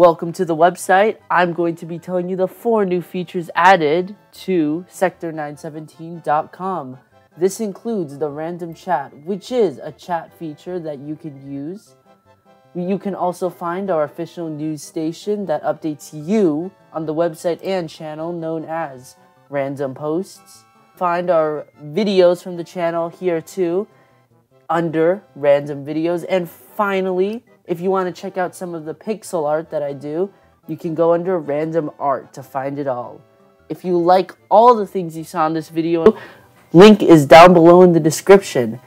Welcome to the website. I'm going to be telling you the four new features added to Sector917.com. This includes the random chat, which is a chat feature that you can use. You can also find our official news station that updates you on the website and channel known as Random Posts. Find our videos from the channel here too under Random Videos. And finally, if you want to check out some of the pixel art that I do, you can go under random art to find it all. If you like all the things you saw in this video, link is down below in the description.